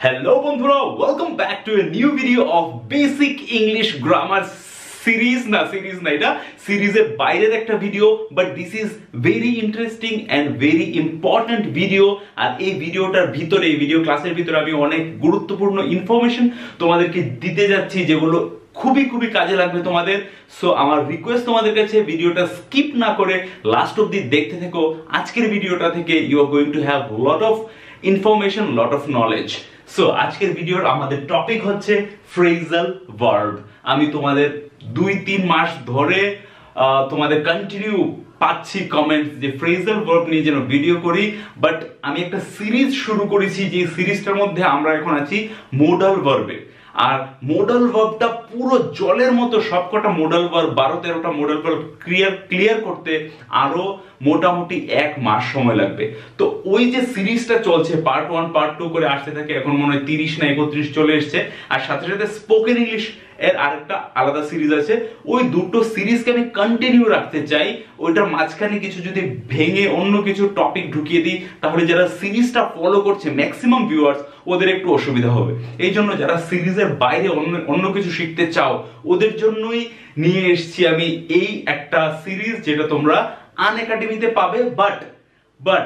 Hello বন্ধুরা welcome back to a new video of basic English grammar series না series না, এটা সিরিজের বাইরের একটা video but this is very interesting and very important video আর এই ভিডিওটার ভিতরে, এই ভিডিও ক্লাসের ভিতরে আমি অনেক গুরুত্বপূর্ণ ইনফরমেশন তোমাদেরকে দিতে যাচ্ছি, যেগুলো খুবই খুবই কাজে লাগবে তোমাদের। সো আমার রিকোয়েস্ট তোমাদের কাছে ভিডিওটা স্কিপ না করে লাস্ট অব্দি দেখতে থেকো। আজকের ভিডিওটা থেকে you are going to have lot of information lot of knowledge so আজকের ভিডিওর আমাদের টপিক হচ্ছে ফ্রেজাল ভার্ব আমি তোমাদের দুই, তিন মাস ধরে তোমাদের কন্টিনিউ পাচ্ছি কমেন্টস যে ফ্রেজাল ভার্ব নিয়ে যেন ভিডিও করি বাট আমি একটা সিরিজ শুরু করেছি যে সিরিজটার মধ্যে আমরা এখন আছি মোডাল ভার্বে আর মোডাল ভার্বটা পুরো জলের মতো সবকটা মোডাল ভার্ব বারো তেরোটা মোডাল ভার্ব ক্লিয়ার ক্লিয়ার করতে আরও মোটামুটি এক মাস সময় লাগবে। তো ওই যে সিরিজটা চলছে পার্ট ওয়ান পার্ট টু করে আসতে থাকে, এখন মনে হয় তিরিশ না একত্রিশ চলে এসছে, আর সাথে সাথে স্পোকেন ইংলিশ এর আরেকটা আলাদা সিরিজ আছে। ওই দুটো সিরিজকে আমি কন্টিনিউ রাখতে চাই। ওইটার মাঝখানে কিছু যদি ভেঙে অন্য কিছু টপিক ঢুকিয়ে দিই, তাহলে যারা সিরিজটা ফলো করছে ম্যাক্সিমাম ভিউয়ার্স ওদের একটু অসুবিধা হবে। এই জন্য যারা সিরিজের বাইরে অন্য অন্য কিছু শিখতে চাও, ওদের জন্যই নিয়ে এসেছি আমি এই একটা সিরিজ যেটা তোমরা আন একাডেমিতে পাবে বাট বাট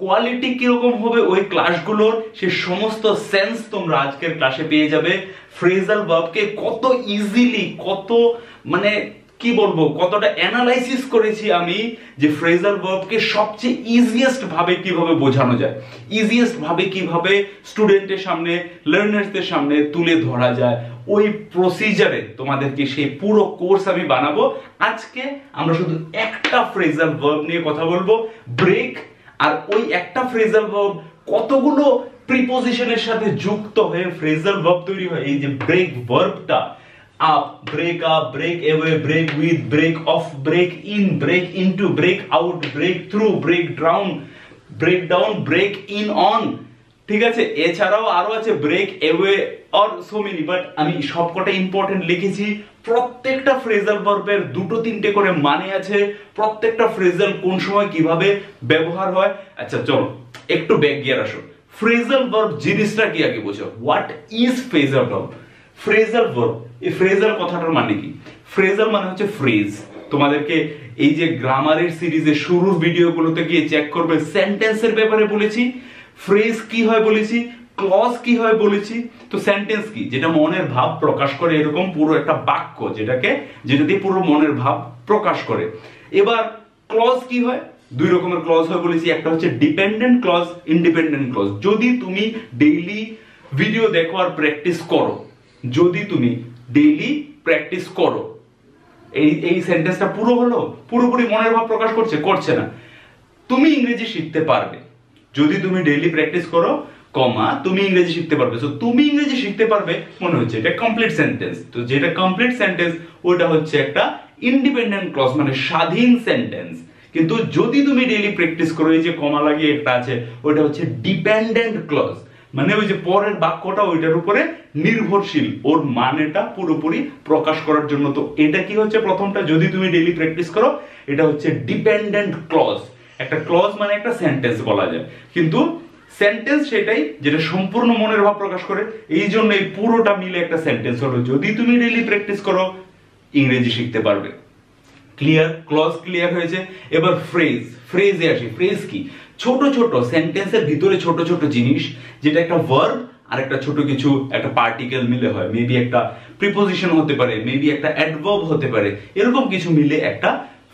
কোয়ালিটি কীরকম হবে ওই ক্লাসগুলোর সে সমস্ত সেন্স তোমরা আজকের ক্লাসে পেয়ে যাবে। ফ্রেজাল ভার্বকে কত ইজিলি কত মানে কি বলব, কতটা অ্যানালাইসিস করেছি আমি যে ফ্রেজাল ভার্বকে সবচেয়ে ইজিয়েস্ট ভাবে কীভাবে বোঝানো যায়। ইজিয়েস্ট ভাবে কীভাবে স্টুডেন্টের সামনে লার্নার্সদের সামনে তুলে ধরা যায়। ওই প্রসিজারে তোমাদেরকে সেই পুরো কোর্স আমি বানাবো। আজকে আমরা শুধু একটা ফ্রেজাল ভার্ব নিয়ে কথা বলব। ব্রেক আর ওই একটা ফ্রেজাল ভার্ব কতগুলো প্রিপোজিশনের সাথে যুক্ত হয়ে ফ্রেজাল ভার্ব তৈরি হয়? এই যে break ভার্বটা up break up break away break with break off break in break into break out break through break down break down break in on ঠিক আছে? এছাড়াও আরও আছে break away or so many but আমি সবকটা important লিখেছি। প্রত্যেকটা phrasal ভার্বের দুটো তিনটে করে মানে আছে। প্রত্যেকটা ফ্রেজাল কোন সময় কীভাবে ব্যবহার হয়? আচ্ছা চলো, একটু ব্যাক গিয়ার আসো ফ্রেজাল ভার্ব জিনিসটা কি আগে বোঝো what is phrasal verb phrasal verb এই ফ্রেজাল কথাটার মানে কি? ফ্রেজাল মানে হচ্ছে ফ্রেজ তোমাদেরকে এই যে গ্রামারের সিরিজের শুরুর ভিডিওগুলোতে গিয়ে চেক করবে সেন্টেন্সের ব্যাপারে বলেছি। ফ্রেজ কি হয় বলেছি? ক্লজ কি হয় বলেছি? তো সেন্টেন্স কি? যেটা মনের ভাব প্রকাশ করে, এরকম পুরো একটা বাক্য যেটাকে যেটা দিয়ে পুরো মনের ভাব প্রকাশ করে। এবার ক্লজ কি হয়? দুই রকমের ক্লজ হয় বলেছি। একটা হচ্ছে ডিপেন্ডেন্ট ক্লজ ইন্ডিপেন্ডেন্ট ক্লজ যদি তুমি ডেইলি ভিডিও দেখো আর প্র্যাকটিস করো, যদি তুমি ডেইলি প্র্যাকটিস করো, এই এই সেন্টেন্সটা পুরো হলো? পুরোপুরি মনের ভাব প্রকাশ করছে করছে না। তুমি ইংরেজি শিখতে পারবে। যদি তুমি ডেইলি প্র্যাকটিস করো কমা, তুমি ইংরেজি শিখতে পারবে। তো তুমি ইংরেজি শিখতে পারবে, মনে হচ্ছে এটা কমপ্লিট সেন্টেন্স তো যেটা কমপ্লিট সেন্টেন্স ওটা হচ্ছে একটা ইন্ডিপেন্ডেন্ট ক্লজ মানে স্বাধীন সেন্টেন্স কিন্তু যদি তুমি ডেইলি প্র্যাকটিস করো, এই যে কমা লাগিয়ে একটা আছে, ওটা হচ্ছে ডিপেন্ডেন্ট ক্লজ মানে ওই যে পরের বাক্যটা, ওইটার উপরে নির্ভরশীল, ওর মানেটা পুরোপুরি প্রকাশ করার জন্য। তো এটা কি হচ্ছে প্রথমটা? যদি তুমি ডেইলি প্র্যাকটিস করো, এটা হচ্ছে ডিপেন্ডেন্ট ক্লজ একটা ক্লজ মানে একটা সেন্টেন্স বলা যায়। কিন্তু সেন্টেন্স সেটাই যেটা সম্পূর্ণ মনের ভাব প্রকাশ করে। এই জন্য এই পুরোটা মিলে একটা সেন্টেন্স হলো, যদি তুমি ডেইলি প্র্যাকটিস করো, ইংরেজি শিখতে পারবে। ক্লিয়ার ক্লজ ক্লিয়ার হয়েছে। এবার ফ্রেজ ফ্রেজে আসি। ফ্রেজ কি? ছোট ছোট সেন্টেন্সের ভিতরে ছোট ছোট জিনিস, যেটা একটা ভার্ব আর একটা ছোট কিছু, একটা পার্টিকেল মিলে হয়। মেবি একটা প্রিপোজিশন হতে পারে মেবি একটা অ্যাডভার্ব হতে পারে। এরকম কিছু মিলে একটা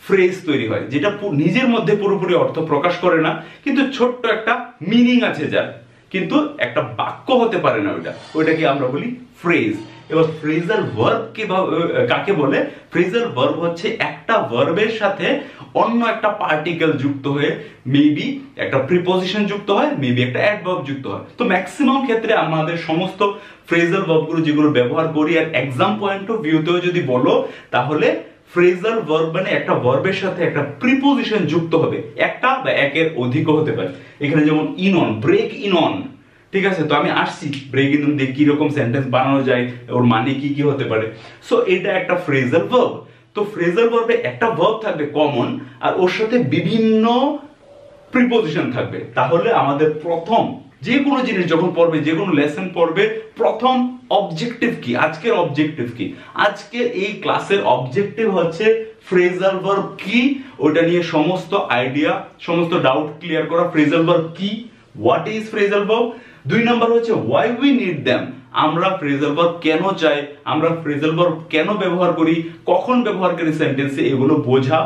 ফ্রেজ তৈরি হয়, যেটা নিজের মধ্যে পুরোপুরি অর্থ প্রকাশ করে না, কিন্তু ছোট্ট একটা মিনিং আছে যার। কিন্তু একটা বাক্য হতে পারে না ওইটা। ওইটাকে আমরা বলি ফ্রেজ এবার ফ্রেজাল ভার্ব কাকে বলে? ফ্রেজাল ভার্ব হচ্ছে একটা ভার্বের সাথে অন্য একটা পার্টিকেল যুক্ত হয়ে মেবি একটা প্রিপোজিশন যুক্ত হয় মেবি একটা অ্যাডভার্ব যুক্ত হয়। তো ম্যাক্সিমাম ক্ষেত্রে আমাদের সমস্ত ফ্রেজাল ভার্বগুলো যেগুলো ব্যবহার করি, আর এক্সাম পয়েন্ট অফ ভিউতেও যদি বলো, তাহলে ফ্রেজাল ভার্ব মানে একটা ভার্বের সাথে একটা প্রিপোজিশন যুক্ত হবে। একটা বা একের অধিকও হতে পারে। এখানে যেমন in on break in on ঠিক আছে? তো আমি আসছি ব্রেক ইন অন দিয়ে কি রকম সেন্টেন্স বানানো যায়, ওর মানে কি কি হতে পারে? সো এটা একটা ফ্রেজাল ভার্ব তো ফ্রেজাল ভার্বে একটা ভার্ব থাকবে কমন আর ওর সাথে বিভিন্ন প্রিপোজিশন থাকবে। তাহলে আমাদের প্রথম যে কোনো জিনিস যখন পড়বে যে কোনো লেসন পড়বে, প্রথম অবজেক্টিভ কি? আজকের অবজেক্টিভ কি? আজকে এই ক্লাসের অবজেক্টিভ হচ্ছে ফ্রেজাল ভার্ব কি? ওটা নিয়ে সমস্ত আইডিয়া সমস্ত ডাউট ক্লিয়ার করা ফ্রেজাল ভার্ব কি? হোয়াট ইজ ফ্রেজাল ভার্ব দুই নাম্বার হচ্ছে ওয়াই উই নিড দ্যাম আমরা ফ্রেজাল ভার্ব কেন চাই? আমরা ফ্রেজাল ভার্ব কেন ব্যবহার করি? কখন ব্যবহার করি সেন্টেন্সে এগুলো বোঝা।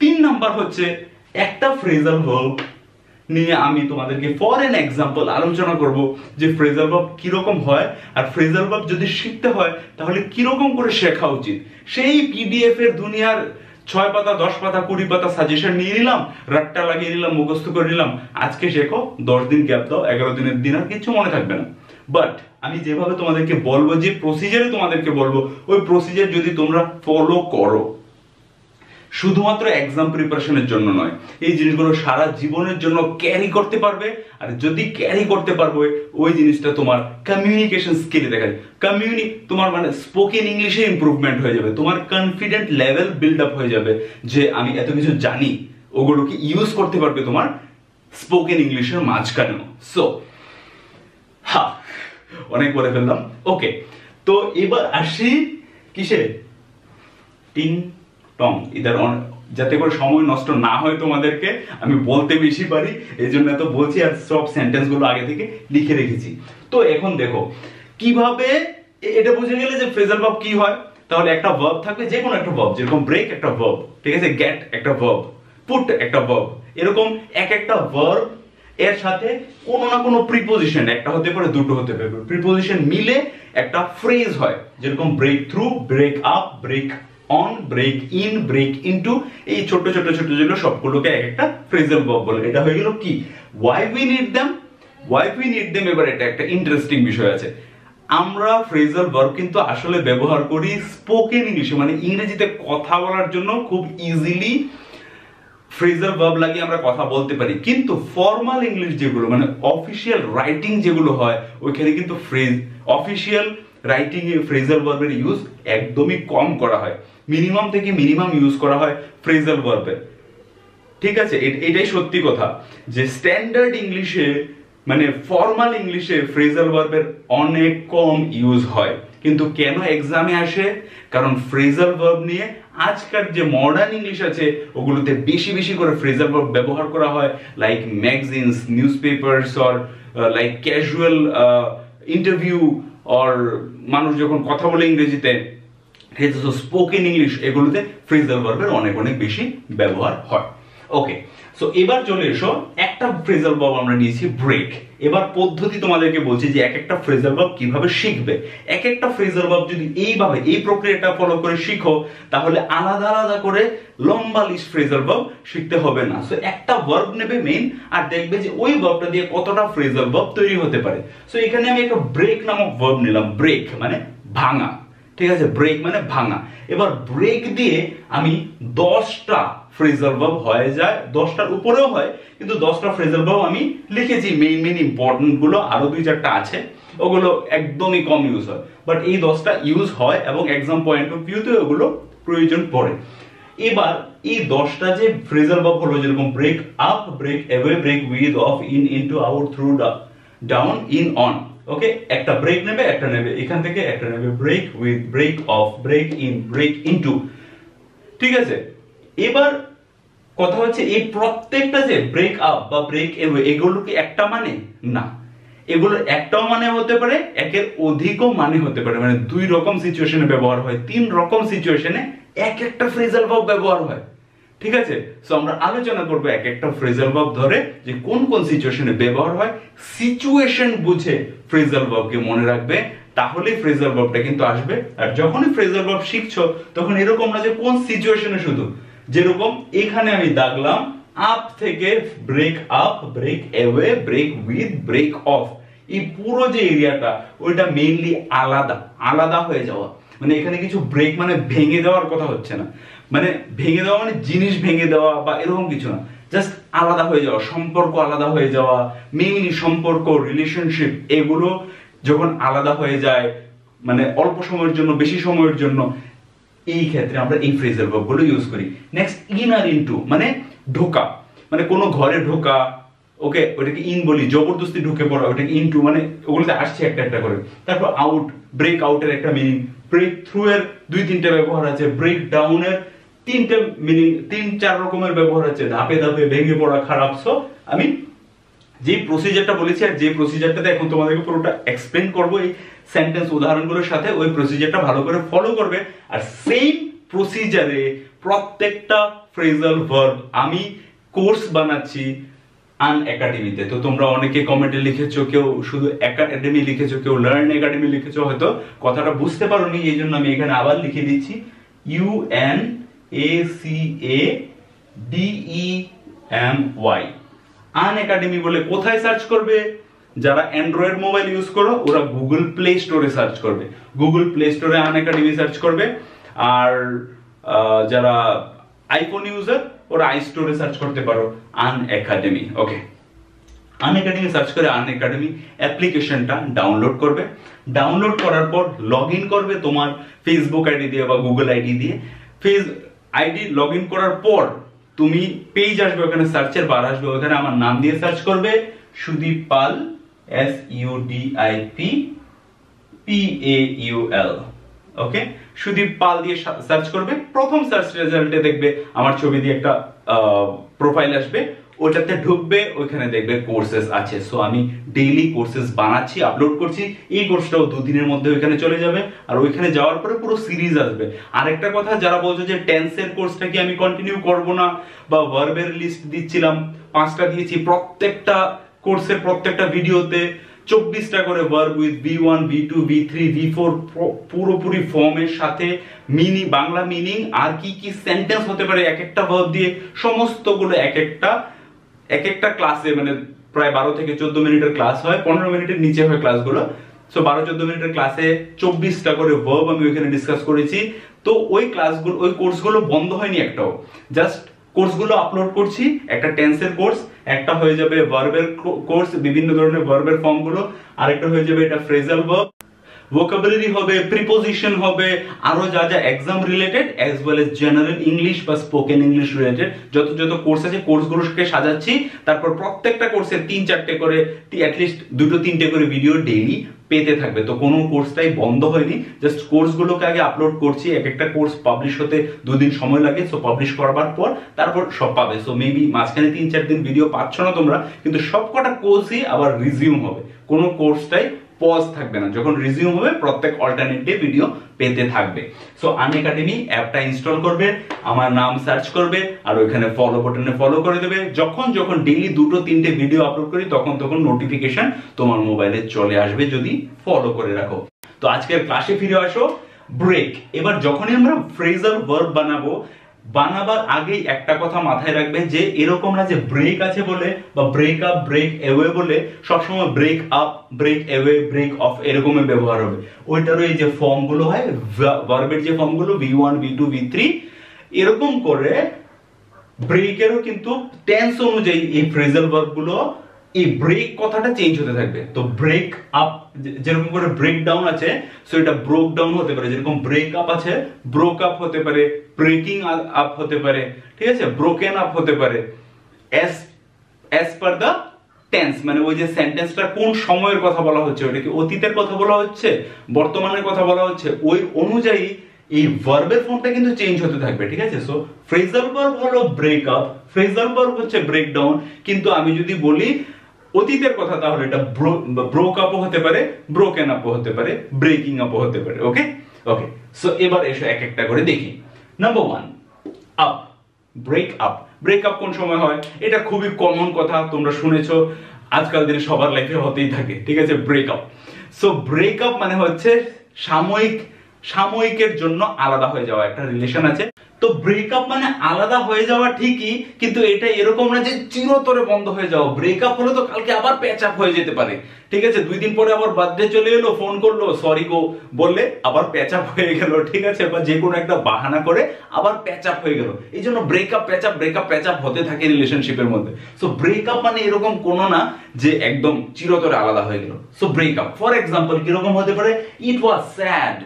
তিন নাম্বার হচ্ছে একটা ফ্রেজাল ভার্ব নিয়ে আমি তোমাদেরকে ফর এন এক্সাম্পল আলোচনা করব যে ফ্রেজাল ভার্ব কীরকম হয়। আর ফ্রেজাল ভার্ব যদি শিখতে হয়, তাহলে কীরকম করে শেখা উচিত? সেই পিডিএফ এর দুনিয়ার ছয় পাতা, দশ পাতা, কুড়ি পাতা সাজেশন নিয়ে নিলাম রাট্টা লাগিয়ে নিলাম, মুখস্থ করে নিলাম, আজকে শেখো, দশ দিন গ্যাপ দাও, এগারো দিনের দিন আর কিছু মনে থাকবে না। বাট আমি যেভাবে তোমাদেরকে বলব, যে প্রসিজারে তোমাদেরকে বলব, ওই প্রসিজার যদি তোমরা ফলো করো শুধুমাত্র এক্সাম প্রিপারেশনের জন্য নয়, এই জিনিসগুলো সারা জীবনের জন্য ক্যারি করতে পারবে। আর যদি ক্যারি করতে পারবে, ওই জিনিসটা তোমার কমিউনিকেশন স্কিলে দেখা যায়। কমিউনি তোমার মানে স্পোকেন ইংলিশে ইম্প্রুভমেন্ট হয়ে যাবে। তোমার কনফিডেন্ট লেভেল বিল্ড আপ হয়ে যাবে যে আমি এত কিছু জানি। ওগুলোকে ইউজ করতে পারবে তোমার স্পোকেন ইংলিশের মাঝখানেও। সো হা, অনেক বলে ফেললাম। ওকে তো এবার আসি কিসে? টিং টং। ইদার যাতে করে সময় নষ্ট না হয় তোমাদেরকে, আমি বলতে বেশি পারি এই জন্য এত বলছি আর সব সেন্টেন্সগুলো আগে থেকে লিখে রেখেছি। তো এখন দেখো, কীভাবে এটা বুঝে গেলে যে ফ্রেজাল ভাব কি হয়? তাহলে একটা ভার্ব থাকবে যে কোনো একটা ভার্ব যেরকম ব্রেক একটা ভার্ব ঠিক আছে? গেট একটা ভার্ব পুট একটা ভার্ব এরকম এক একটা ভার্ব এর সাথে কোনো না কোনো প্রিপোজিশন একটা হতে পারে, দুটো হতে পারে। প্রিপোজিশন মিলে একটা ফ্রেজ হয়, যেরকম break through break up break on break in break into এই ছোট ছোট ছোট যেগুলো সবগুলোকে এক একটা ফ্রেজাল ভার্ব বলে। এটা হয়ে গেল কি? Why we need them why we need them এবার এটা একটা ইন্টারেস্টিং বিষয় আছে। আমরা ফ্রেজাল ভার্ব কিন্তু আসলে ব্যবহার করি স্পোকেন ইংলিশে মানে ইংরেজিতে কথা বলার জন্য খুব ইজিলি ফ্রেজাল ভার্ব লাগিয়ে আমরা কথা বলতে পারি। কিন্তু ফর্মাল ইংলিশ যেগুলো মানে অফিসিয়াল রাইটিং যেগুলো হয়, ওইখানে কিন্তু ফ্রেজ অফিশিয়াল রাইটিং এ ফ্রেজাল ভার্বের ইউজ একদমই কম করা হয়। মিনিমাম থেকে মিনিমাম ইউজ করা হয় ফ্রেজাল ভার্বের ঠিক আছে? এটাই সত্যি কথা যে স্ট্যান্ডার্ড ইংলিশে মানে ফর্মাল ইংলিশে ফ্রেজাল ভার্বের অনেক কম ইউজ হয়। কিন্তু কেন এক্সামে আসে? কারণ ফ্রেজাল ভার্ব নিয়ে আজকাল যে মডার্ন ইংলিশ আছে, ওগুলোতে বেশি বেশি করে ফ্রেজাল ভার্ব ব্যবহার করা হয় like magazines newspapers or like casual interview or মানুষ যখন কথা বলে ইংরেজিতে স্পোকেন ইংলিশ এগুলোতে ফ্রেজাল ভার্বের অনেক অনেক বেশি ব্যবহার হয়। ওকে সো এবার চলে এসো, একটা ফ্রেজাল ভার্ব আমরা নিয়েছি ব্রেক এবার পদ্ধতি তোমাদেরকে বলছি যে এক একটা ফ্রেজাল ভার্ব কীভাবে শিখবে। এক একটা ফ্রেজাল ভার্ব যদি এইভাবে, এই প্রক্রিয়াটা ফলো করে শিখো, তাহলে আলাদা আলাদা করে লম্বা লিস্ট ফ্রেজাল ভার্ব শিখতে হবে না। সো একটা ভার্ব নেবে মেইন আর দেখবে যে ওই ভার্বটা দিয়ে কতটা ফ্রেজাল ভার্ব তৈরি হতে পারে। সো এখানে আমি একটা ব্রেক নামক ভার্ব নিলাম ব্রেক মানে ভাঙা। ঠিক আছে? ব্রেক মানে ভাঙা। এবার ব্রেক দিয়ে আমি দশটা ফ্রেজাল ভার্ব হয়ে যায়, দশটার উপরেও হয়, কিন্তু দশটা ফ্রেজাল ভার্ব আমি লিখেছি। মেইন মেইন ইম্পর্টেন্টগুলো আরও দুই চারটা আছে, ওগুলো একদমই কম ইউজ হয়। বাট এই দশটা ইউজ হয় এবং এক্সাম পয়েন্ট অফ ভিউতে ওগুলো প্রয়োজন পড়ে। এবার এই দশটা যে ফ্রেজাল ভার্ব হলো, যেরকম break up break away break with off in into out through down in on okay একটা ব্রেক নেবে, একটা নেবে এখান থেকে, একটা নেবে break with break off break in break into ঠিক আছে? এবার কথা হচ্ছে এই প্রত্যেকটা যে ব্রেক আপ বা ব্রেক এগুলো কি একটা মানে? না। এগুলো একটাও মানে হতে পারে, একের অধিকও মানে হতে পারে। মানে দুই রকম সিচুয়েশনে ব্যবহার হয়, তিন রকম সিচুয়েশনে এক একটা ফ্রেজাল ভাব ব্যবহার হয়। ঠিক আছে? সো আমরা আলোচনা করব এক একটা ফ্রেজাল ভাব ধরে যে কোন কোন সিচুয়েশনে ব্যবহার হয়। সিচুয়েশন বুঝে ফ্রেজাল ভাবকে মনে রাখবে তাহলে ফ্রেজাল ভাবটা কিন্তু আসবে। আর যখনই ফ্রেজাল ভাব শিখছো, তখন এরকম না যে কোন সিচুয়েশনে শুধু যেরকম এখানে আমি দাগলাম আপ থেকে break up break away break with break off এই পুরো যে এরিয়াটা ওইটা মেইনলি আলাদা আলাদা হয়ে যাওয়া। মানে এখানে কিছু ব্রেক মানে ভেঙে দেওয়ার কথা হচ্ছে না। মানে ভেঙে দেওয়া মানে জিনিস ভেঙে দেওয়া বা এরকম কিছু না। জাস্ট আলাদা হয়ে যাওয়া, সম্পর্ক আলাদা হয়ে যাওয়া মেইনলি সম্পর্ক রিলেশনশিপ এগুলো যখন আলাদা হয়ে যায় মানে অল্প সময়ের জন্য, বেশি সময়ের জন্য এই ক্ষেত্রে আমরা এই ফ্রেজাল ভার্বগুলো ইউজ করি। নেক্সট ইন আর ইনটু মানে ঢোকা। মানে কোনো ঘরে ঢোকা ওকে ওটাকে ইন বলি, জবরদস্তি ঢুকে পড়া ওটাকে ইন টু মানে ওগুলোতে আসছে একটা একটা করে। তারপর আউট ব্রেক আউটের একটা মিনিং ব্রেক থ্রু এর দুই, তিনটা ব্যবহার আছে। ব্রেক ডাউনের তিনটে মিনিং তিন, চার রকমের ব্যবহার আছে। ধাপে ধাপে ভেঙে পড়া, খারাপ। সো আমি যে প্রসিজারটা বলেছি, আর যে প্রসিজারটাতে এখন তোমাদেরকে পুরোটা এক্সপ্লেন করব, এই সেন্টেন্স উদাহরণগুলোর সাথে ওই প্রসিজারটা ভালো করে ফলো করবে। আর সেম প্রসিজারে প্রত্যেকটা ফ্রেজাল ভার্ব আমি কোর্স বানাচ্ছি আন একাডেমিতে তো তোমরা অনেকে কমেন্টে লিখেছো, কেউ শুধু একাডেমি লিখেছো, কেউ লার্ন একাডেমি লিখেছো, হয়তো কথাটা বুঝতে পারোনি, এই জন্য আমি এখানে আবার লিখে দিচ্ছি। U N A C A D E M Y academy বলে কোথায় সার্চ করবে? যারা অ্যান্ড্রয়েড মোবাইল ইউজ করো, ওরা গুগল প্লে স্টোরে সার্চ করবে। গুগল প্লে স্টোরে আন একাডেমি সার্চ করবে। আর যারা আইফোন ইউজার ওরা আই স্টোরে সার্চ করতে পারো Unacademy okay Unacademy search করে আন একাডেমি অ্যাপ্লিকেশনটা ডাউনলোড করবে। ডাউনলোড করার পর লগ ইন করবে তোমার ফেসবুক আইডি দিয়ে বা গুগল আইডি দিয়ে। ফেস আইডি লগ ইন করার পর তুমি পেজ আসবে, ওখানে সার্চের বার আসবে, ওখানে আমার নাম দিয়ে সার্চ করবে, Sudip Pal. S U D I P P A U L okay Sudip Pal দিয়ে সার্চ করবে। প্রথম সার্চ রেজাল্টে দেখবে আমার ছবি দিয়ে একটা প্রোফাইল আসবে। ওটাতে ঢুকবে, ওইখানে দেখবে কোর্সেস আছে। সো আমি ডেইলি কোর্সেস বানাচ্ছি আপলোড করছি। এই কোর্সটাও দুদিনের মধ্যে ওইখানে চলে যাবে। আর ওইখানে যাওয়ার পরে পুরো সিরিজ আসবে। আরেকটা কথা, যারা বলছো যে টেন্সের কোর্সটা কি আমি কন্টিনিউ করব না? বা ভার্বের লিস্ট দিচ্ছিলাম, পাঁচটা দিয়েছি, প্রত্যেকটা কোর্সের প্রত্যেকটা ভিডিওতে চব্বিশটা করে verb with B one B two B three B four পুরোপুরি ফর্মের সাথে মিনি বাংলা মিনিং আর কি কি সেন্টেন্স হতে পারে এক একটা ভার্ব দিয়ে সমস্তগুলো এক একটা এক একটা ক্লাসে মানে প্রায় বারো থেকে চোদ্দ মিনিটের ক্লাস হয়, পনেরো মিনিটের নিচে হয় ক্লাসগুলো সো বারো চোদ্দ মিনিটের ক্লাসে চব্বিশটা করে ভার্ব আমি ওইখানে ডিসকাস করেছি। তো ওই ক্লাসগুলো ওই কোর্সগুলো বন্ধ হয়নি একটাও। জাস্ট কোর্সগুলো আপলোড করছি, একটা টেন্সের কোর্স একটা হয়ে যাবে ভার্বের কোর্স বিভিন্ন ধরনের ভার্বের ফর্মগুলো আরেকটা হয়ে যাবে এটা ফ্রেজাল ভার্ব ভোকাবুলারি হবে প্রিপোজিশন হবে, আরও যা যা exam related as well as general English বা স্পোকেন ইংলিশ রিলেটেড যত যত কোর্স আছে কোর্সগুলোকে সাজাচ্ছি। তারপর প্রত্যেকটা কোর্সে তিন চারটে করে অ্যাটলিস্ট দুটো তিনটে করে ভিডিও ডেইলি পেতে থাকবে। তো কোনো কোর্সটাই বন্ধ হয়নি। জাস্ট কোর্সগুলোকে আগে আপলোড করছি। এক একটা কোর্স পাবলিশ হতে দুদিন সময় লাগে সো পাবলিশ করবার পর তারপর সব পাবে। সো মেবি মাঝখানে তিন চার দিন ভিডিও পাচ্ছ না তোমরা, কিন্তু সবকটা কোর্সই আবার রিজিউম হবে। কোনো কোর্সটাই পজ থাকবে না। যখন রিজিউম হবে, প্রত্যেক অল্টারনেট ডে ভিডিও পেতে থাকবে। সো আন একাডেমি অ্যাপটা ইনস্টল করবে, আমার নাম সার্চ করবে, আর ওইখানে ফলো বাটনে ফলো করে দেবে। যখন যখন ডেইলি দুটো, তিনটে ভিডিও আপলোড করি, তখন তখন নোটিফিকেশন তোমার মোবাইলে চলে আসবে যদি ফলো করে রাখো। তো আজকের ক্লাসে ফিরে আসো। ব্রেক এবার যখনই আমরা ফ্রেজাল ভার্ব বানাবো বানাবার আগেই একটা কথা মাথায় রাখবে যে এরকম না যে ব্রেক আছে বলে বা ব্রেক আপ ব্রেক এওয়ে বলে সবসময় break up break away break off এরকমের ব্যবহার হবে। ওইটারও এই যে ফর্মগুলো হয় ভার্বের যে ফর্মগুলো V one V two V three এরকম করে ব্রেকেরও কিন্তু টেন্স অনুযায়ী এই ফ্রেজাল ভার্বগুলো এই ব্রেক কথাটা চেঞ্জ হতে থাকবে। তো ব্রেক আপ যেরকম করে ব্রেক ডাউন আছে সো এটা ব্রোক ডাউন হতে পারে। যেরকম ব্রেক আপ আছে ব্রোক আপ হতে পারে ব্রেকিং আপ হতে পারে, ঠিক আছে? ব্রোকেন আপ হতে পারে। As as per the tense মানে ওই যে সেন্টেন্সটা কোন সময়ের কথা বলা হচ্ছে, ওটা কি অতীতের কথা বলা হচ্ছে, বর্তমানের কথা বলা হচ্ছে, ওই অনুযায়ী এই ভার্বের ফর্মটা কিন্তু চেঞ্জ হতে থাকবে, ঠিক আছে? সো ফ্রেজাল ভার্ব হলো ব্রেক আপ ফ্রেজাল ভার্ব হচ্ছে ব্রেক ডাউন কিন্তু আমি যদি বলি অতীতের কথা তাহলে এটা ব্রোক আপও হতে পারে ব্রোকেন আপও হতে পারে ব্রেকিং আপও হতে পারে ওকে ওকে সো এবার এসো এক একটা করে দেখি। Number one up break up break up কোন সময় হয়? এটা খুবই কমন কথা, তোমরা শুনেছো। আজকাল দিনে সবার লাইফে হতেই থাকে, ঠিক আছে? Break up so break up মানে হচ্ছে সাময়িক, সাময়িকের জন্য আলাদা হয়ে যাওয়া, একটা রিলেশন আছে। তো ব্রেকআপ মানে আলাদা হয়ে যাওয়া ঠিকই, কিন্তু এটা এরকম না যে চিরতরে বন্ধ হয়ে যাওয়া। ব্রেকআপ হলে তো কালকে আবার প্যাচ আপ হয়ে যেতে পারে। ঠিক আছে, দুই দিন পরে আবার বার্থডে চলে এলো ফোন করল সরি গো, বললে আবার প্যাচ আপ হয়ে গেল, ঠিক আছে? বা যে কোনো একটা বাহানা করে আবার প্যাচ আপ হয়ে গেল। এই জন্য breakup patch up breakup patch up হতে থাকে রিলেশনশিপের মধ্যে। সো ব্রেকআপ মানে এরকম কোনো না যে একদম চিরতরে আলাদা হয়ে গেল। সো ব্রেকআপ ফর এক্সাম্পল কীরকম হতে পারে? ইট ওয়াজ স্যাড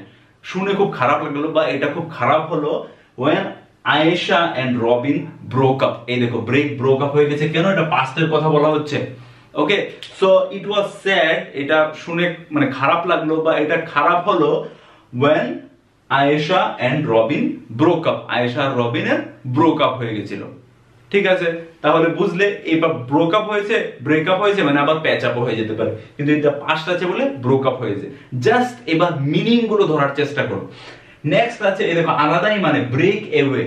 শুনে খুব খারাপ লাগল বা এটা খুব খারাপ হলো when Ayesha and Robin broke up এই দেখো ব্রেক ব্রোক আপ হয়ে গেছে কেন? এটা পাস্টের কথা বলা হচ্ছে। Okay so it was sad এটা শুনে মানে খারাপ লাগল বা এটা খারাপ হলো when Ayesha and Robin broke up Ayesha আর রবিনের ব্রোক আপ হয়ে গেছিল। ঠিক আছে? তাহলে বুঝলে, এবার ব্রোক আপ হয়েছে ব্রেক আপ হয়েছে মানে আবার প্যাচ আপ হয়ে যেতে পারে। কিন্তু এটা পাস্ট আছে বলে ব্রোক আপ হয়েছে। জাস্ট এবার মিনিংগুলো ধরার চেষ্টা করো। নেক্সট আছে, এই দেখো আলাদাই মানে ব্রেক এওয়ে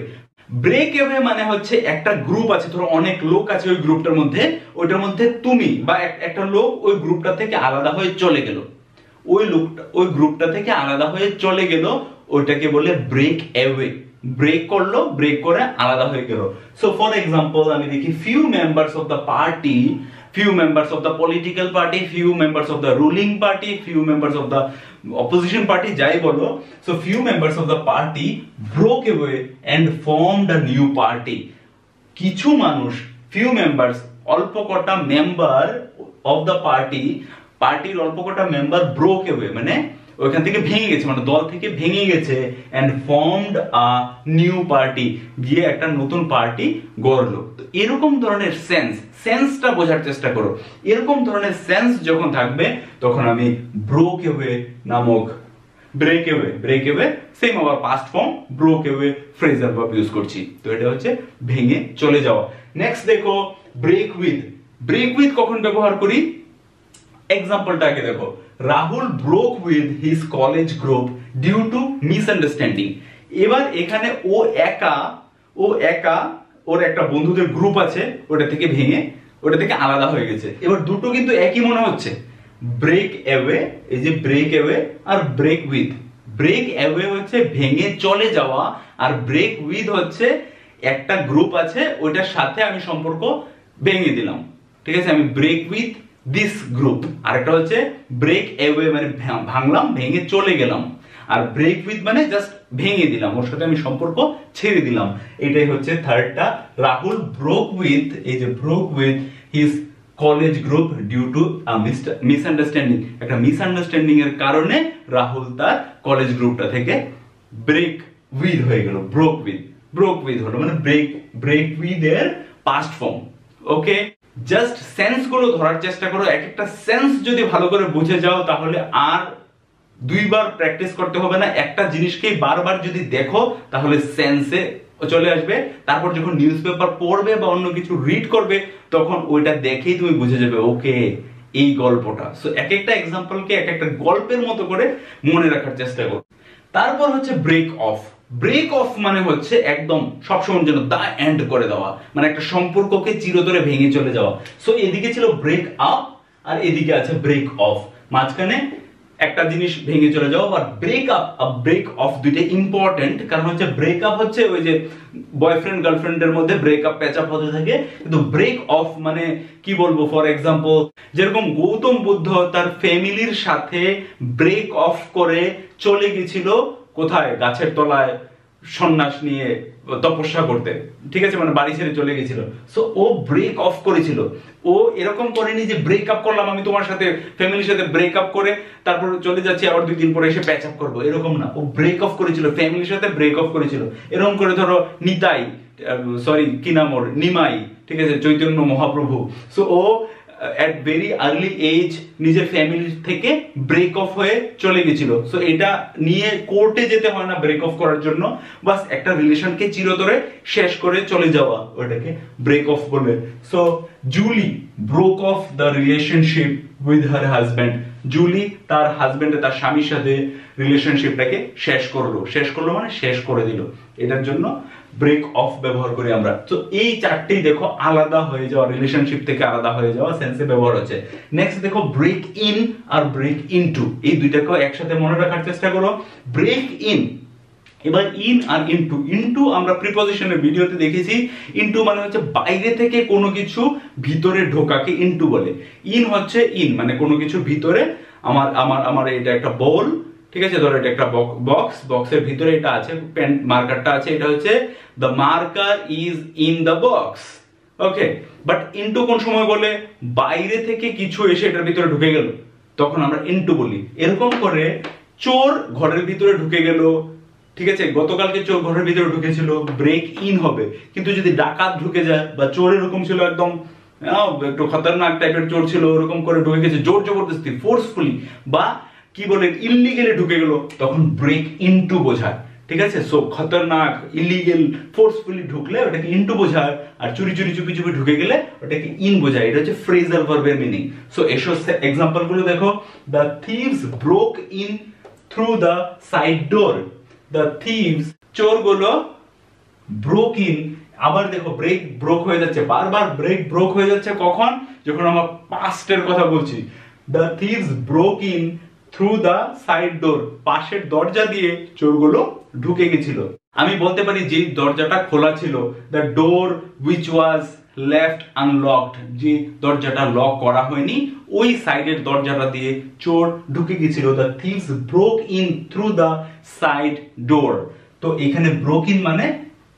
ব্রেক এওয়ে মানে হচ্ছে একটা গ্রুপ আছে, ধরো অনেক লোক আছে ওই গ্রুপটার মধ্যে, ওইটার মধ্যে তুমি বা একটা লোক ওই গ্রুপটা থেকে আলাদা হয়ে চলে গেল। ওই লোকটা ওই গ্রুপটা থেকে আলাদা হয়ে চলে গেল, ওইটাকে বলে ব্রেক অ্যাওয়ে ব্রেক করল ব্রেক করে আলাদা হয়ে গেল। সো ফর এক্সাম্পল আমি দেখি few members of the party few members of the political party few members of the ruling party few members of the opposition party যাই বলো so, few members of the party broke away and formed a new party. কিছু মানুষ few members অল্প কটা member of the party পার্টির অল্প কটা member broke away মানে ওইখান থেকে ভেঙে গেছে মানে দল থেকে ভেঙে গেছে and formed a new party গিয়ে একটা নতুন পার্টি গড়লো। এরকম ধরনের সেন্স সেন্সটা বোঝার চেষ্টা করো। এরকম ধরনের সেন্স যখন থাকবে, তখন আমি ব্রোক এওয়ে নামক break away break away same আবার past form broke away phrasal verb use করছি। তো এটা হচ্ছে ভেঙে চলে যাওয়া। নেক্সট দেখো ব্রেক উইথ ব্রেক উইথ কখন ব্যবহার করি? এক্সাম্পলটাকে দেখো। Rahul broke with his college group due to misunderstanding এবার এখানে ও একা ও একা ওর একটা বন্ধুদের গ্রুপ আছে, ওটা থেকে ভেঙে ওটা থেকে আলাদা হয়ে গেছে। এবার দুটো কিন্তু একই মনে হচ্ছে। ব্রেক অ্যাওয়ে এই যে ব্রেক অ্যাওয়ে আর ব্রেক উইথ ব্রেক অ্যাওয়ে হচ্ছে ভেঙে চলে যাওয়া আর ব্রেক উইথ হচ্ছে একটা গ্রুপ আছে, ওইটার সাথে আমি সম্পর্ক ভেঙে দিলাম। ঠিক আছে? আমি ব্রেক উইথ দিস গ্রুপ আরেকটা হচ্ছে ব্রেক অ্যাওয়ে মানে ভাঙলাম, ভেঙে চলে গেলাম। আর ব্রেক উইথ মানে জাস্ট ভেঙে দিলাম। ওর সাথে আমি সম্পর্ক ছেড়ে দিলাম। এটাই হচ্ছে থার্ডটা রাহুল ব্রোক উইথ এই যে broke with his college group due to misunderstanding একটা মিসআন্ডারস্ট্যান্ডিং এর কারণে রাহুল তার কলেজ গ্রুপটা থেকে ব্রেক উইথ হয়ে গেল। ব্রোক উইথ ব্রোক উইথ হলো মানে ব্রেক ব্রেক উইথ এর পাস্ট ফর্ম ওকে? জাস্ট সেন্সগুলো ধরার চেষ্টা করো। এক একটা সেন্স যদি ভালো করে বুঝে যাও তাহলে আর দুইবার প্র্যাকটিস করতে হবে না, একটা জিনিসকেই বারবার যদি দেখো, তাহলে সেন্সে চলে আসবে। তারপর যখন নিউজ পেপার পড়বে বা অন্য কিছু রিড করবে, তখন ওইটা দেখেই তুমি বুঝে যাবে, ওকে, এই গল্পটা। সো এক একটা এক্সাম্পলকে এক একটা গল্পের মতো করে মনে রাখার চেষ্টা করো। তারপর হচ্ছে ব্রেক অফ ব্রেক অফ মানে হচ্ছে একদম সবসময় জন্য দা এন্ড করে দেওয়া মানে একটা সম্পর্ককে চিরতরে ভেঙে চলে যাওয়া। সো এদিকে ছিল ব্রেক আপ আর এদিকে আছে ব্রেক অফ মাঝখানে একটা জিনিস ভেঙে চলে যাওয়া আর ব্রেক আপ ব্রেক অফ দুইটা ইম্পর্টেন্ট কারণ হচ্ছে ব্রেক আপ হচ্ছে ওই যে বয়ফ্রেন্ড গার্লফ্রেন্ডের মধ্যে ব্রেক আপ প্যাচ আপ হতে থাকে। কিন্তু ব্রেক অফ মানে কি বলব? ফর এক্সাম্পল যেরকম গৌতম বুদ্ধ তার ফ্যামিলির সাথে ব্রেক অফ করে চলে গেছিল কোথায়? গাছের তলায়। সন্ন্যাস নিয়ে তপস্যা করতে ঠিক আছে মানে বাড়ি ছেড়ে চলে গেছিল। সো ও ব্রেক অফ করেছিল। ও এরকম করেনি যে ব্রেক আপ করলাম, আমি তোমার সাথে ফ্যামিলির সাথে ব্রেক আপ করে তারপর চলে যাচ্ছি, আবার দুই দিন পরে এসে প্যাচ আপ করব। এরকম না। ও ব্রেক অফ করেছিল ফ্যামিলির সাথে ব্রেক অফ করেছিল। এরকম করে ধরো, নিতাই সরি কি নাম ওর? নিমাই, ঠিক আছে, চৈতন্য মহাপ্রভু। সো ও অ্যাট ভেরি আর্লি এজ নিজের ফ্যামিলি থেকে ব্রেক অফ হয়ে চলে গেছিল। সো এটা নিয়ে কোর্টে যেতে হয় না ব্রেক অফ করার জন্য। বাস একটা রিলেশনকে চিরতরে শেষ করে চলে যাওয়া, ওটাকে ব্রেক অফ বলে। So Julie broke off the relationship with her husband Julie তার হাজব্যান্ডে তার স্বামীর সাথে রিলেশনশিপটাকে শেষ করল। শেষ করল মানে শেষ করে দিল। এটার জন্য ব্রেক অফ ব্যবহার করি আমরা। তো এই চারটেই দেখো আলাদা হয়ে যাওয়া রিলেশনশিপ থেকে আলাদা হয়ে যাওয়া সেন্সে ব্যবহার হচ্ছে। নেক্সট দেখো ব্রেক ইন আর ব্রেক ইনটু এই দুইটাকে একসাথে মনে রাখার চেষ্টা করো। ব্রেক ইন এবার ইন আর ইনটু ইনটু আমরা প্রিপজিশনের ভিডিওতে দেখেছি। ইনটু মানে হচ্ছে বাইরে থেকে কোনো কিছু ভিতরে ঢোকাকে ইনটু বলে। ইন হচ্ছে ইন মানে কোনো কিছু ভিতরে। আমার আমার আমার এটা একটা বোল ঠিক আছে, ধরো এটা একটা বক্স বক্সের ভিতরে এটা আছে পেন মার্কারটা আছে, এটা হচ্ছে the marker is in the box okay but into কোন সময় বলে? বাইরে থেকে কিছু এসে এটার ভিতরে ঢুকে গেল। তখন আমরা ইনটু বলি। এরকম করে চোর ঘরের ভিতরে ঢুকে গেল। ঠিক আছে, গতকালকে চোর ঘরের ভিতরে ঢুকেছিল ব্রেক ইন হবে। কিন্তু যদি ডাকাত ঢুকে যায়, বা চোর এরকম ছিল একদম একটু খতরনাক টাইপের চোর ছিল, ওরকম করে ঢুকে গেছে, জোর জবরদস্তি ফোর্সফুলি বা কি বলে ইলিগেলে ঢুকে গেল, তখন ব্রেক ইনটু বোঝায়। ঠিক আছে? সো খতরনাক ইলিগেল ফোর্সফুলি ঢুকলে ওটাকে ইনটু বোঝায়, আর চুরি চুরি চুপি চুপি ঢুকে গেলে ওটাকে ইন বোঝায়। এটা হচ্ছে ফ্রেজাল ভার্বের মিনিং সো এসো এক্সাম্পলগুলো দেখো। The thieves broke in through the side door the thieves চোরগুলো broke in আবার দেখো ব্রেক ব্রোক হয়ে যাচ্ছে। বারবার ব্রেক ব্রোক হয়ে যাচ্ছে কখন? যখন আমরা পাস্টের কথা বলছি। The thieves broke in through the side door পাশের দরজা দিয়ে চোরগুলো ঢুকে গেছিল। আমি বলতে পারি যে দরজাটা খোলা ছিল the door which was left unlocked যে দরজাটা লক করা হয়নি, ওই সাইডের দরজাটা দিয়ে চোর ঢুকে গেছিল। The thieves broke in through the side door তো এখানে ব্রোক ইন মানে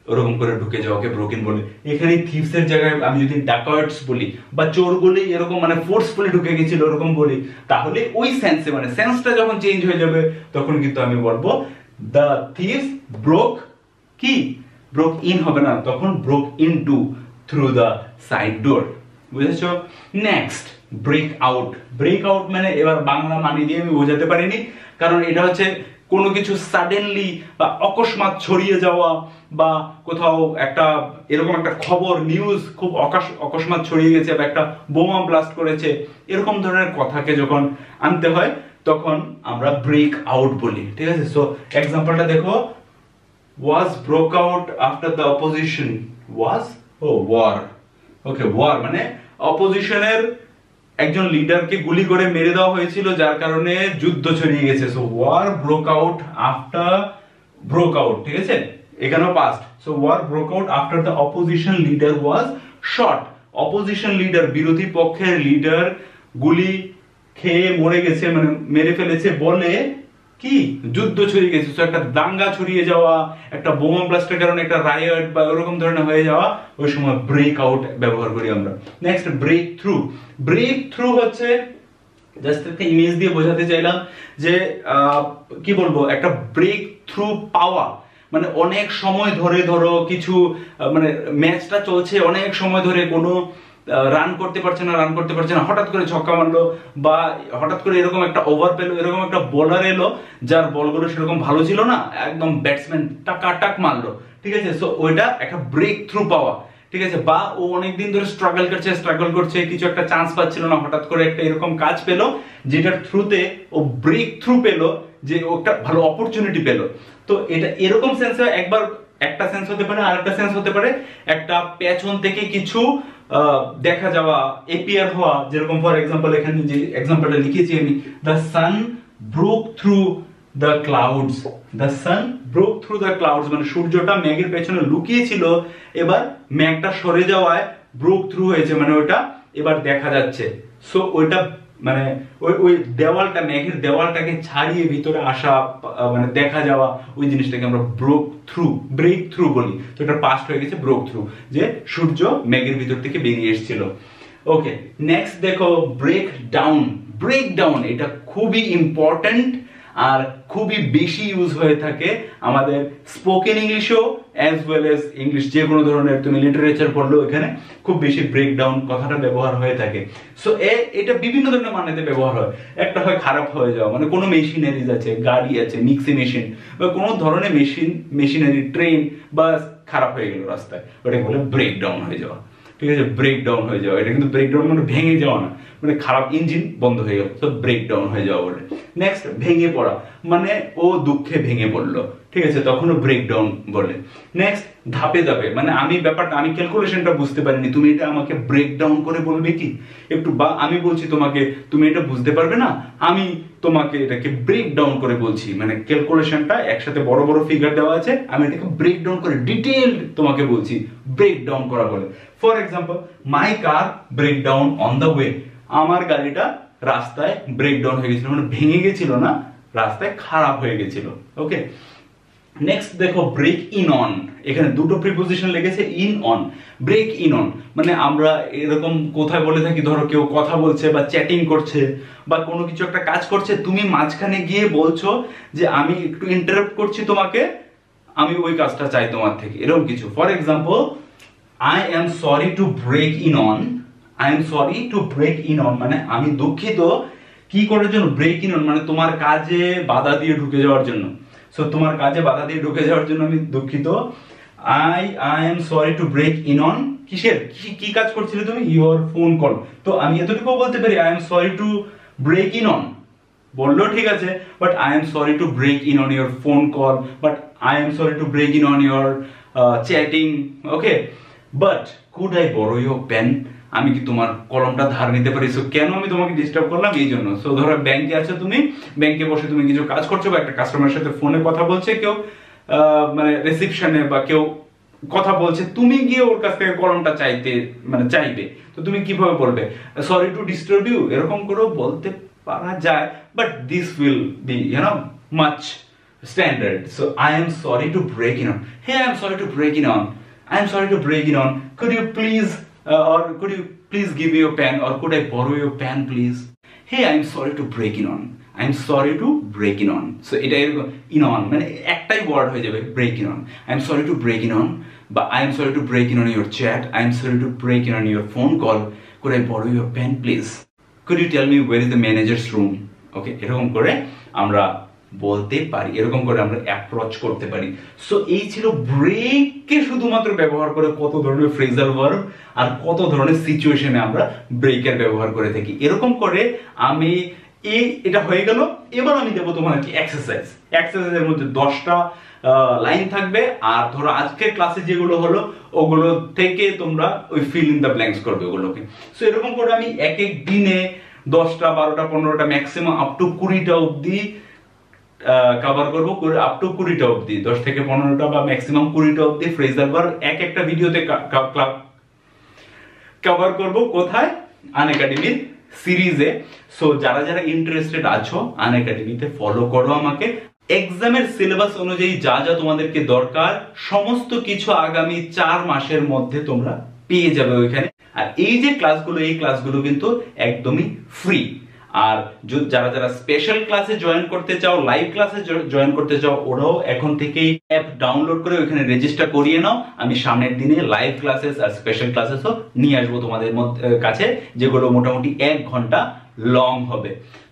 ওরকম করে ঢুকে যাওয়াকে ব্রোকিন বলে। এখানে থিপস এর জায়গায় আমি যদি ডাকার্টস বলি বা চোর বলি, এরকম মানে ফোর্সফুলি ঢুকে গেছিল, ওরকম বলি, তাহলে ওই সেন্সে মানে সেন্সটা যখন চেঞ্জ হয়ে যাবে, তখন কিন্তু আমি বলব দ্য থিপস ব্রোক কি? ব্রোক ইন হবে না, তখন broke into through the side door বুঝেছ? Next break out break out মানে এবার বাংলা মানে দিয়ে আমি বোঝাতে পারিনি, কারণ এটা হচ্ছে কোনো কিছু সাডেনলি বা অকস্মাৎ ছড়িয়ে যাওয়া বা কোথাও একটা এরকম একটা খবর নিউজ খুব অকাশ- অকস্মাৎ ছড়িয়ে গেছে বা একটা বোমা ব্লাস্ট করেছে, এরকম ধরনের কথাকে যখন আনতে হয়, তখন আমরা ব্রেক আউট বলি, ঠিক আছে? সো এক্সাম্পলটা দেখো was broke out after the opposition. Was O war. Okay war মানে অপোজিশনের একজন লিডারকে গুলি করে মেরে দেওয়া হয়েছিল, যার কারণে যুদ্ধ ছড়িয়ে গেছে। So war broke out after broke out ঠিক আছে? এখানেও past so war broke out after the opposition leader was shot opposition leader বিরোধী পক্ষের লিডার গুলি খেয়ে মরে গেছে মানে মেরে ফেলেছে বলে কি? যুদ্ধ ছড়িয়ে গেছে। তো একটা দাঙ্গা ছড়িয়ে যাওয়া, একটা বোমা ব্লাস্টের কারণে একটা রায়ট বা ওরকম ধরনের হয়ে যাওয়া, ওই সময় ব্রেক আউট ব্যবহার করি আমরা। Next break through break through হচ্ছে জাস্ট একটা ইমেজ দিয়ে বোঝাতে চাইলাম যে কি বলব, একটা ব্রেক থ্রু পাওয়া। মানে অনেক সময় ধরে ধরো কিছু মানে ম্যাচটা চলছে, অনেক সময় ধরে কোনো রান করতে পারছে না রান করতে পারছে না, হঠাৎ করে ছক্কা মারলো বা হঠাৎ করে এরকম একটা ওভার পেল, এরকম একটা বোলার এলো, যার বলগুলো সেরকম ভালো ছিল না, একদম ব্যাটসম্যান টাকা টাক মারলো, ঠিক আছে? সো ওইটা একটা ব্রেক থ্রু পাওয়া, ঠিক আছে? বা ও অনেকদিন ধরে স্ট্রাগল করছে স্ট্রাগল করছে, কিছু একটা চান্স পাচ্ছিল না, হঠাৎ করে একটা এরকম কাজ পেল, যেটার থ্রুতে ও ব্রেক থ্রু পেল, যে একটা ভালো অপরচুনিটি পেল। তো এটা এরকম সেন্সে একবার একটা সেন্স হতে পারে আর একটা সেন্স হতে পারে, একটা পেছন থেকে কিছু দেখা যাওয়া এপিয়ার হওয়া, যেরকম ফর এক্সাম্পল এখানে যে এক্সাম্পলটা লিখেছি আমি the sun broke through the clouds the sun broke through the clouds মানে সূর্যটা ম্যাগের পেছনে লুকিয়েছিল এবার ম্যাগটা সরে যাওয়ায় ব্রোক থ্রু হয়েছে মানে ওটা এবার দেখা যাচ্ছে। সো ওইটা মানে ওই ওই দেওয়ালটা মেঘের দেওয়ালটাকে ছাড়িয়ে ভিতরে আসা মানে দেখা যাওয়া, ওই জিনিসটাকে আমরা ব্রোক থ্রু ব্রেক থ্রু বলি। তো এটা পাস্ট হয়ে গেছে ব্রোক থ্রু যে সূর্য মেঘের ভিতর থেকে বেরিয়ে এসেছিল। ওকে নেক্সট দেখো ব্রেক ডাউন ব্রেক ডাউন এটা খুবই ইম্পর্ট্যান্ট আর খুবই বেশি ইউজ হয়ে থাকে আমাদের স্পোকেন ইংলিশও অ্যাজ ওয়েল এজ ইংলিশ যে কোনো ধরনের তুমি লিটারেচার পড়লেও এখানে খুব বেশি ব্রেকডাউন কথাটা ব্যবহার হয়ে থাকে। সো এ, এটা বিভিন্ন ধরনের মানেতে ব্যবহার হয়। একটা হয় খারাপ হয়ে যাওয়া মানে কোনো মেশিনারিজ আছে, গাড়ি আছে মিক্সি মেশিন বা কোনো ধরনের মেশিন মেশিনারি ট্রেন বা খারাপ হয়ে গেল রাস্তায়। ওটাকে বলে ব্রেকডাউন হয়ে যাওয়া। ঠিক আছে? ব্রেকডাউন হয়ে যাওয়া। এটা কিন্তু ব্রেকডাউন মানে ভেঙে যাওয়া না। মানে খারাপ ইঞ্জিন বন্ধ হয়ে গেল তো ব্রেকডাউন হয়ে যাওয়া বলে। নেক্সট ভেঙে পড়া। মানে ও দুঃখে ভেঙে পড়ল। ঠিক আছে, তখনও ব্রেকডাউন বলে। নেক্সট ধাপে ধাপে মানে আমি ব্যাপারটা, আমি ক্যালকুলেশনটা বুঝতে পারিনি। তুমি এটা আমাকে ব্রেকডাউন করে বলবে কি? একটু বা, আমি বলছি তোমাকে, তুমি এটা বুঝতে পারবে না? আমি তোমাকে এটাকে ব্রেক ডাউন করে বলছি। মানে ক্যালকুলেশনটা একসাথে বড় বড় ফিগার দেওয়া আছে, আমি এটাকে ব্রেক ডাউন করে ডিটেল তোমাকে বলছি। ব্রেক ডাউন করা বলে। For example my car break down on the way আমার গাড়িটা রাস্তায় ব্রেক ডাউন হয়ে গেছিল মানে ভেঙে গেছিল না, রাস্তায় খারাপ হয়ে গেছিল ওকে নেক্সট দেখো ব্রেক ইন অন এখানে দুটো প্রিপোজিশন লেগেছে in on break in on মানে আমরা এরকম কোথায় বলে থাকি, ধরো কেউ কথা বলছে বা চ্যাটিং করছে বা কোনো কিছু একটা কাজ করছে, তুমি মাঝখানে গিয়ে বলছো যে আমি একটু ইন্টারাপ্ট করছি তোমাকে, আমি ওই কাজটা চাই তোমার থেকে, এরকম কিছু। For example I am sorry to break in on I am sorry to break in on মানে আমি দুঃখিত কি করার জন্য ব্রেক ইন অন মানে তোমার কাজে বাধা দিয়ে ঢুকে যাওয়ার জন্য। সো তোমার কাজে বাধা দিয়ে ঢুকে যাওয়ার জন্য আমি দুঃখিত। I I am sorry to break in on কিসের? কি কাজ করছিলে তুমি? ইওর ফোন কল তো আমি এতটুকু বলতে পারি I am sorry to break in on বলল ঠিক আছে but I am sorry to break in on your phone call but I am sorry to break in on your chatting okay but could I borrow your pen আমি কি তোমার কলমটা ধার নিতে পারি? সো কেন আমি তোমাকে ডিস্টার্ব করলাম? এই জন্য। সো ধরো ব্যাংকে আছো তুমি, ব্যাংকে বসে তুমি কিছু কাজ করছ বা একটা কাস্টমারের সাথে ফোনে কথা বলছে, কেউ মানে রিসিপশনে বা কেউ কথা বলছে, তুমি গিয়ে ওর কাছ থেকে কলমটা চাইতে মানে চাইবে। তো তুমি কীভাবে বলবে? সরি টু ডিস্টার্ব ইউ এরকম করেও বলতে পারা যায় but this will be you know much standard so I am sorry to break in on hey I am sorry to break in on I am sorry to break in on could you please or could you please give me your pen or could I borrow your pen please hey I'm sorry to break in on I'm sorry to break in on so এটা এরকম in on মানে একটাই word হয়ে যাবে break in on I'm sorry to break in on বা I'm sorry to break in on your chat I'm sorry to break in on your phone call could I borrow your pen please could you tell me where is the manager's room ওকে এরকম করে আমরা বলতে পারি, এরকম করে আমরা approach করতে পারি। সো এই ছিল ব্রেককে শুধুমাত্র ব্যবহার করে কত ধরনের ফ্রেজাল ভার্ব আর কত ধরনের সিচুয়েশনে আমরা ব্রেকের ব্যবহার করে থাকি। এরকম করে আমি এই, এটা হয়ে গেল। এবার আমি দেবো তোমার কি এক্সারসাইজ এক্সারসাইজের মধ্যে দশটা লাইন থাকবে। আর ধরো আজকের ক্লাসে যেগুলো হলো, ওগুলো থেকে তোমরা ওই ফিল ইন দ্য ব্ল্যাঙ্কস করবে ওগুলোকে। সো এরকম করে আমি এক এক দিনে দশটা, বারোটা, পনেরোটা ম্যাক্সিমাম আপ টু কুড়িটা অবধি কভার করব আপ টু কুড়িটা অবধি। দশ থেকে পনেরোটা বা ম্যাক্সিমাম কুড়িটা অবধি ফ্রেজার বার এক একটা ভিডিওতে কভার করব কোথায়? আন একাডেমির সিরিজে সো যারা যারা ইন্টারেস্টেড আছো আন একাডেমিতে ফলো করো আমাকে। এক্সামের সিলেবাস অনুযায়ী যা যা তোমাদেরকে দরকার, সমস্ত কিছু আগামী চার মাসের মধ্যে তোমরা পেয়ে যাবে ওইখানে। আর এই যে ক্লাসগুলো এই ক্লাসগুলো কিন্তু একদমই ফ্রি আর যারা যারা স্পেশাল ক্লাসে জয়েন করতে চাও লাইভ ক্লাসে জয়েন করতে চাও, ওরাও এখন থেকেই অ্যাপ ডাউনলোড করে ওখানে রেজিস্টার করিয়ে নাও। আমি সামনের দিনে লাইভ ক্লাসেস আর স্পেশাল ক্লাসেসও নিয়ে আসব তোমাদের কাছে, যেগুলো মোটামুটি এক ঘণ্টা লং হবে।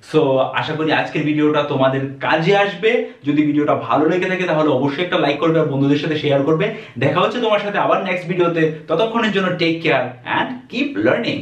সো আশা করি আজকের ভিডিওটা তোমাদের কাজে আসবে। যদি ভিডিওটা ভালো লেগে থাকে, তাহলে অবশ্যই একটা লাইক করবে আর বন্ধুদের সাথে শেয়ার করবে। দেখা হচ্ছে তোমার সাথে আবার নেক্সট ভিডিওতে ততক্ষণের জন্য take care and keep learning